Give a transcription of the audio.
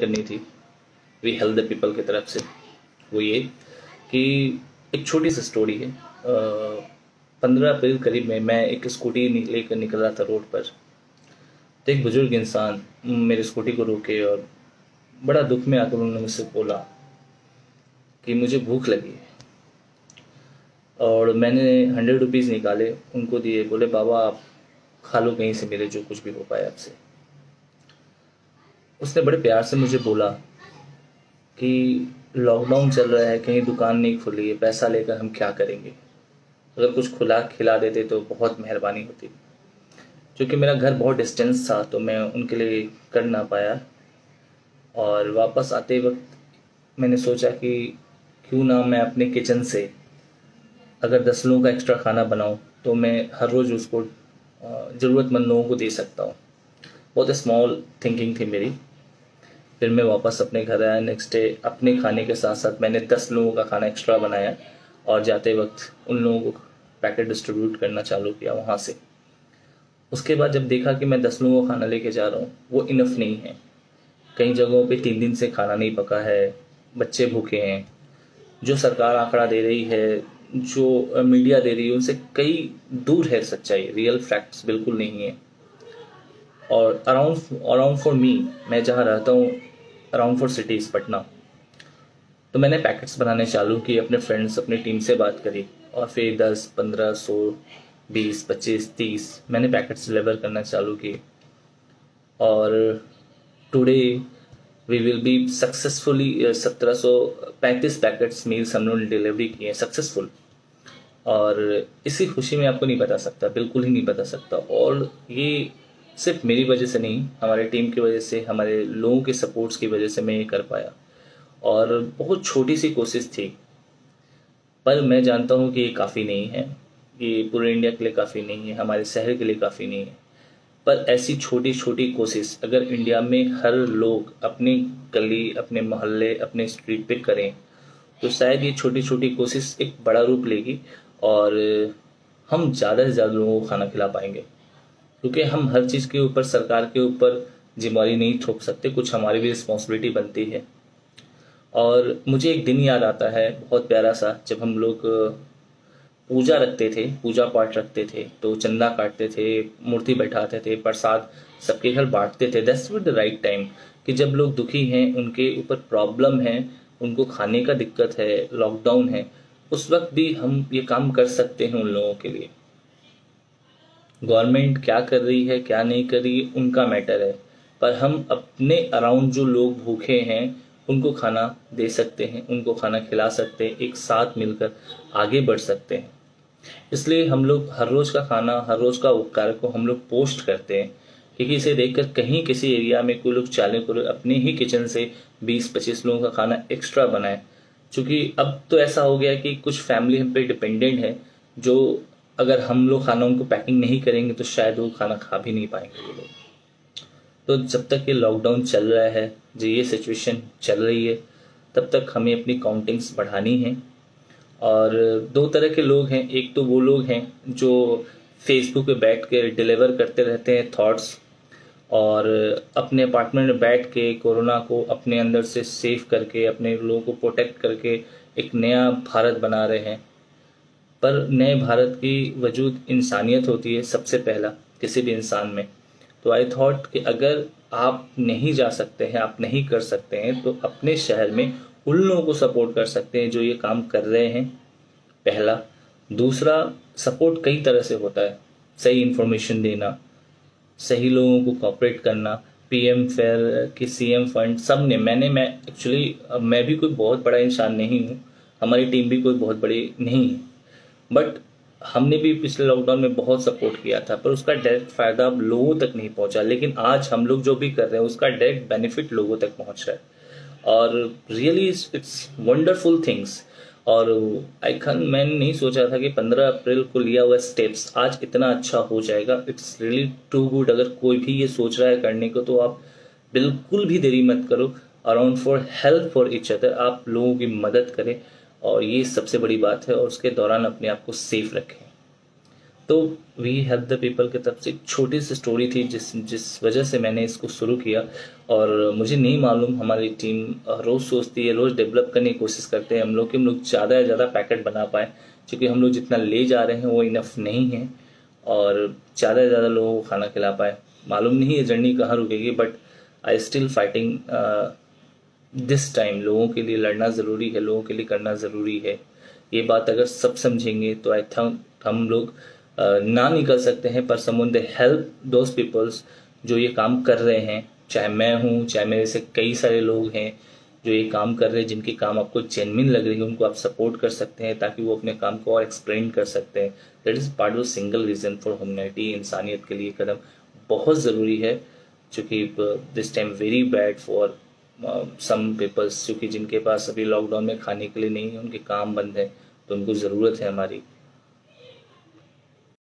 करनी थी। We help the people की तरफ़ से। वो ये कि एक छोटी सी स्टोरी है। पंद्रह अप्रैल करीब में मैं एक स्कूटी लेकर निकल रहा था रोड पर। तो एक बुज़ुर्ग इंसान मेरी स्कूटी को रोके और बड़ा दुख में आकर उन्होंने मुझसे बोला कि मुझे भूख लगी है। और मैंने हंड्रेड रुपीज़ निकाले, उनको दिए, बोले, बाबा, आप खा लो कहीं से मेरे जो कुछ भी हो पाए आपसे। उसने बड़े प्यार से मुझे बोला कि लॉकडाउन चल रहा है, कहीं दुकान नहीं खुली है, पैसा लेकर हम क्या करेंगे? अगर कुछ खुला, खिला देते तो बहुत मेहरबानी होती। क्योंकि मेरा घर बहुत डिस्टेंस था तो मैं उनके लिए कर ना पाया। और वापस आते वक्त मैंने सोचा कि क्यों ना मैं अपने किचन से अगर दस लोगों का एक्स्ट्रा खाना बनाऊँ तो मैं हर रोज़ उसको ज़रूरतमंद लोगों को दे सकता हूँ। बहुत स्मॉल थिंकिंग थी मेरी। फिर मैं वापस अपने घर आया। नेक्स्ट डे अपने खाने के साथ साथ मैंने दस लोगों का खाना एक्स्ट्रा बनाया और जाते वक्त उन लोगों को पैकेट डिस्ट्रीब्यूट करना चालू किया वहाँ से। उसके बाद जब देखा कि मैं दस लोगों का खाना लेके जा रहा हूँ, वो इनफ नहीं है। कई जगहों पे तीन दिन से खाना नहीं पका है, बच्चे भूखे हैं। जो सरकार आंकड़ा दे रही है, जो मीडिया दे रही है, उनसे कई दूर है सच्चाई रियल फैक्ट्स बिल्कुल नहीं है। और अराउंड अराउंड फॉर मी मैं जहाँ रहता हूँ अराउंड फॉर सिटीज़ पटना। तो मैंने पैकेट्स बनाने चालू किए, अपने फ्रेंड्स अपनी टीम से बात करी। और फिर दस, पंद्रह सौ बीस, पच्चीस, तीस, मैंने पैकेट्स डिलीवर करना चालू किए। और today we will be successfully सत्रह सौ पैंतीस पैकेट्स मील्स हम लोगों ने डिलीवरी किए सक्सेसफुल और इसी खुशी में आपको नहीं बता सकता, बिल्कुल ही नहीं बता सकता। और ये सिर्फ़ मेरी वजह से नहीं, हमारे टीम की वजह से, हमारे लोगों के सपोर्ट्स की वजह से मैं ये कर पाया। और बहुत छोटी सी कोशिश थी, पर मैं जानता हूँ कि ये काफ़ी नहीं है। ये पूरे इंडिया के लिए काफ़ी नहीं है, हमारे शहर के लिए काफ़ी नहीं है। पर ऐसी छोटी छोटी कोशिश, अगर इंडिया में हर लोग अपनी गली, अपने मोहल्ले, अपने स्ट्रीट पे करें तो शायद ये छोटी छोटी कोशिश एक बड़ा रूप लेगी और हम ज़्यादा से ज़्यादा लोगों को खाना खिला पाएँगे। क्योंकि हम हर चीज़ के ऊपर, सरकार के ऊपर जिम्मेवारी नहीं थोप सकते, कुछ हमारी भी रिस्पॉन्सिबिलिटी बनती है। और मुझे एक दिन याद आता है, बहुत प्यारा सा, जब हम लोग पूजा रखते थे, पूजा पाठ रखते थे तो चंदा काटते थे, मूर्ति बैठाते थे, प्रसाद सबके घर बांटते थे। That's with the right time कि जब लोग दुखी हैं, उनके ऊपर प्रॉब्लम है, उनको खाने का दिक्कत है लॉकडाउन है, उस वक्त भी हम ये काम कर सकते हैं उन लोगों के लिए। गवर्नमेंट क्या कर रही है, क्या नहीं कर रही है उनका मैटर है। पर हम अपने अराउंड जो लोग भूखे हैं, उनको खाना दे सकते हैं, उनको खाना खिला सकते हैं, एक साथ मिलकर आगे बढ़ सकते हैं। इसलिए हम लोग हर रोज़ का खाना, हर रोज़ का उपकार को हम लोग पोस्ट करते हैं। क्योंकि इसे देखकर कहीं किसी एरिया में कोई लोग चालू को अपने ही किचन से 20-25 लोगों का खाना एक्स्ट्रा बनाए। क्योंकि अब तो ऐसा हो गया कि कुछ फैमिली हम पे डिपेंडेंट है, जो अगर हम लोग खाना उनको पैकिंग नहीं करेंगे तो शायद वो खाना खा भी नहीं पाएँगे वो लोग। तो जब तक ये लॉकडाउन चल रहा है, जो ये सिचुएशन चल रही है, तब तक हमें अपनी काउंटिंग्स बढ़ानी है। और दो तरह के लोग हैं। एक तो वो लोग हैं जो फेसबुक पे बैठ के डिलीवर करते रहते हैं थॉट्स और अपने अपार्टमेंट में बैठ के कोरोना को अपने अंदर से सेफ़ करके, अपने लोगों को प्रोटेक्ट करके एक नया भारत बना रहे हैं। पर नए भारत की वजूद इंसानियत होती है सबसे पहला, किसी भी इंसान में। तो आई थॉट कि अगर आप नहीं जा सकते हैं, आप नहीं कर सकते हैं तो अपने शहर में उन लोगों को सपोर्ट कर सकते हैं जो ये काम कर रहे हैं। पहला। दूसरा सपोर्ट कई तरह से होता है। सही इंफॉर्मेशन देना, सही लोगों को कॉपरेट करना पीएम फेयर की सीएम फंड सबने, मैंने, मैं एक्चुअली मैं भी कोई बहुत बड़ा इंसान नहीं हूँ, हमारी टीम भी कोई बहुत बड़ी नहीं है। बट हमने भी पिछले लॉकडाउन में बहुत सपोर्ट किया था, पर उसका डायरेक्ट फ़ायदा लोगों तक नहीं पहुँचा। लेकिन आज हम लोग जो भी कर रहे हैं, उसका डायरेक्ट बेनिफिट लोगों तक पहुँच रहा है। और रियली इट्स वंडरफुल थिंग्स और आई खान मैंने नहीं सोचा था कि 15 अप्रैल को लिया हुआ स्टेप्स आज इतना अच्छा हो जाएगा। इट्स रियली टू गुड अगर कोई भी ये सोच रहा है करने को तो आप बिल्कुल भी देरी मत करो। Around for help for each other आप लोगों की मदद करें। और ये सबसे बड़ी बात है और उसके दौरान अपने आप को सेफ़ रखें। तो वी हेल्प द पीपल की तरफ़ से छोटी सी स्टोरी थी जिस जिस वजह से मैंने इसको शुरू किया और मुझे नहीं मालूम हमारी टीम रोज़ सोचती है, रोज़ डेवलप करने की कोशिश करते हैं हम लोग कि हम लोग ज़्यादा से ज़्यादा पैकेट बना पाए, क्योंकि हम लोग जितना ले जा रहे हैं वो इनफ नहीं है और ज़्यादा से ज़्यादा लोगों को खाना खिला पाए। मालूम नहीं है जर्नी कहाँ रुकेगी but I still fighting this time लोगों के लिए लड़ना ज़रूरी है, लोगों के लिए करना ज़रूरी है। ये बात अगर सब समझेंगे तो आई थिंक हम लोग ना निकल सकते हैं, पर समन हेल्प दोज पीपल्स जो ये काम कर रहे हैं, चाहे मैं हूँ, चाहे मेरे से कई सारे लोग हैं, जो ये काम कर रहे हैं, जिनके काम आपको जेनविन लग रही है, उनको आप सपोर्ट कर सकते हैं, ताकि वो अपने काम को और एक्सप्लेन कर सकते हैं। That is part of single reason for humanity इंसानियत के लिए कदम बहुत ज़रूरी है, चूँकि this time very bad for some peoples क्योंकि जिनके पास अभी लॉकडाउन में खाने के लिए नहीं है, उनके काम बंद है तो उनको ज़रूरत है हमारी।